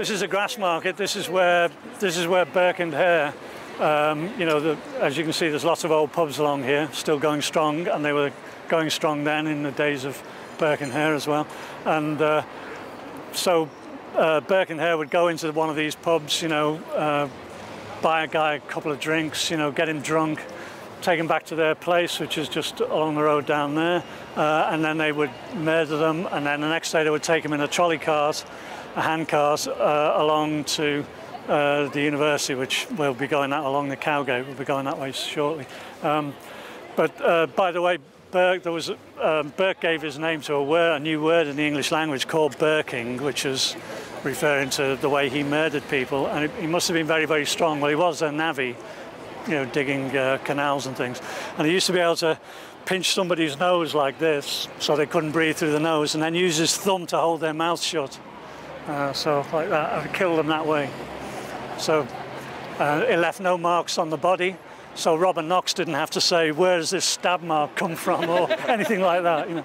This is a Grassmarket. This is where this is where Burke and Hare. Um, you know, the, as you can see, there's lots of old pubs along here, still going strong, and they were going strong then in the days of Burke and Hare as well. And uh, so uh, Burke and Hare would go into one of these pubs, you know, uh, buy a guy a couple of drinks, you know, get him drunk, take him back to their place, which is just along the road down there, uh, and then they would murder them, and then the next day they would take them in a trolley cars, a hand cars, uh, along to uh, the university, which will be going that along the Cowgate. We'll be going that way shortly. Um, but uh, by the way, Burke, there was um, Burke gave his name to a word, a new word in the English language called Burking, which is referring to the way he murdered people. And he must have been very, very strong. Well, he was a navvy, you know, digging uh, canals and things. And he used to be able to pinch somebody's nose like this, so they couldn't breathe through the nose, and then use his thumb to hold their mouth shut. Uh, so like that, I killed them that way. So uh, it left no marks on the body. So Robert Knox didn't have to say, where does this stab mark come from or anything like that, you know.